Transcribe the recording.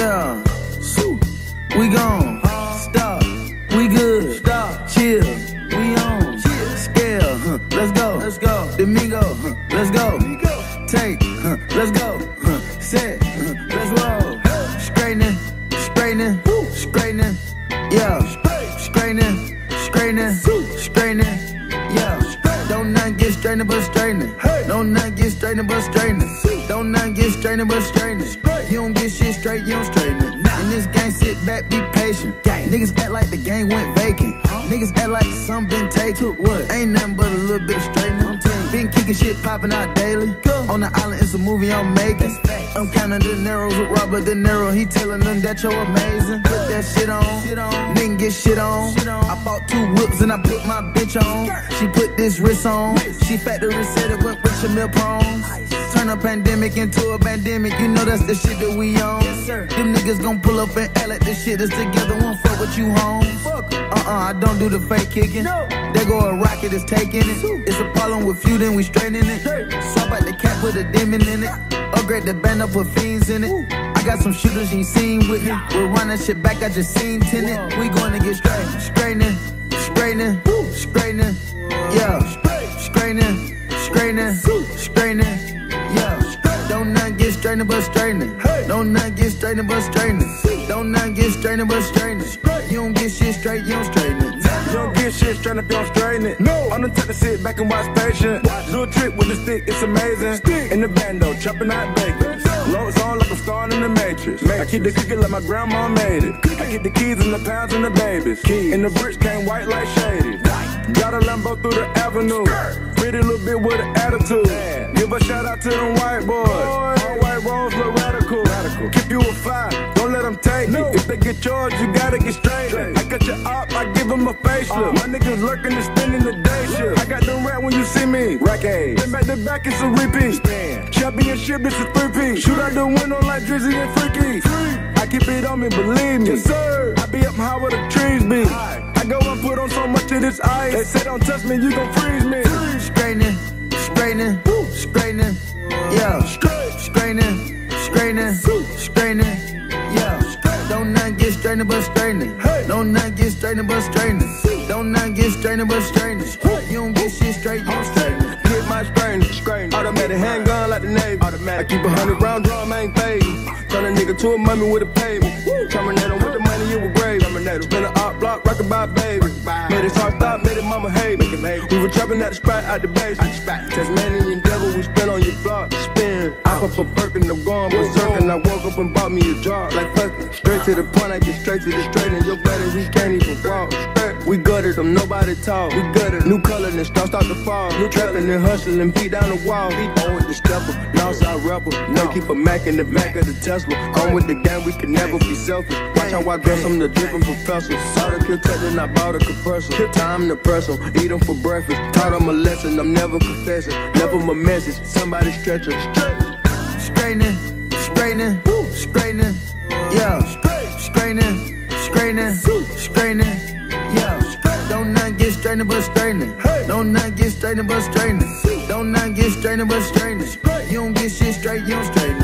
Yeah, we gone. Stop, we good. Stop, chill, we on. Scale, huh, let's go. Let's go. Domingo, huh, let's go. Take, huh, let's go. Set, let's roll. Straightening, straightening, straightening. Yeah, straightening, straightening, straightening. Yeah, don't not get straightening but straightening. Don't not get straightening but straightening. Don't not get straightening but straightening. You don't get shit straight, you don't straighten it. In this game, sit back, be patient. Niggas act like the game went vacant. Niggas act like some been taken. What? Ain't nothing but a little bit straightening. Been kicking shit popping out daily. On the island, it's a movie I'm making. I'm counting the narrows with Robert De Niro. He telling them that you're amazing. Put that shit on. Nigga get shit on. I bought two whips and I put my bitch on. She put this wrist on. She factory said it with milk prawns. Turn a pandemic into a pandemic. You know that's the shit that we on. Them niggas gon' pull up and act like this shit is together. Won't fuck with you, home. Uh-uh, I don't do the fake kicking. There go a rocket is taking it. It's a problem with few, then we straightening it. Swap out the cap, put a demon in it. Upgrade the band up, put fiends in it. I got some shooters you ain't seen with me. We'll run that shit back, I just seen tenant. We gonna get straight, straightening, straightening, straightening. Yeah, straightening, straightening, straightening. Yeah, don't not get straightening but straightening. Don't not get straightening but straightening. Don't not get straightening but straightening. You don't get shit straight, you don't straighten it. You don't get shit straight if you don't straighten it. No. I'm the type to sit back and watch patient. Do a trick with the stick, it's amazing. In the bando, chopping out bacon. Loads on like I'm starring in the Matrix. I keep the cookie like my grandma made it. I get the keys and the pounds and the babies. Keys. And the bricks came white like shady. Got a Lambo through the avenue. Pretty little bit with an attitude. Give a shout out to them white boys. All A five, don't let them take it. If they get yours, you gotta get straight. I got your up, I give them a facelift. Uh-huh. My niggas lurking and spending the day shift. I got them rat when you see me. Rack A's. Then back to back, it's a repeat. Championship, it's a three-piece. Shoot out the window like Drizzy and Freaky. I keep it on me, believe me. Yes, sir. I be up high where the trees be. I go and put on so much of this ice. They say don't touch me, you gon' freeze me. straightening, straightening, straightening. Yeah, straightening, straightening, straightening. Yeah, don't not get straightening but straightening. Don't not get straightening but straightening. Don't not get straightening but straightening. You don't get shit straight, you don't straighten it. Get my strain, strain. Automatic handgun like the Navy. Automatic. I keep a hundred round drum, ain't fading. Turn a nigga to a mummy with a payment. Terminator with the money, you a grave. Terminator. Been an art block, rockin' by baby. Made his heart stop, made it mama hate me. We were trapping at the spot out the base. Tasmanian I pop a perk and I'm going berserk. And I woke up and bought me a job. Like fuck it. Straight to the point, I get straight to the straight. And your brother, he can't even walk. We gutted them, nobody talk. We gutted. New color and start start to fall. New trapping and hustling, beat down the wall. Beat on with the stepper, lost our rebel. No, keep a Mac in the back of the Tesla. On with the gang, we can never be selfish. Watch how I dress, I'm the dripping professor. Saw the kill then I bought a compressor. Time to press 'em, eat them for breakfast. Taught 'em a lesson, I'm never confessing. Never my message, somebody stretch 'em. Straightening, straightening, straightening. Yeah, straightening, straightening, straightening. Yeah, don't not get straightening but straightening. Don't not get straightening but straightening. Don't not get straightening but straightening. You don't get shit straight, you don't straighten.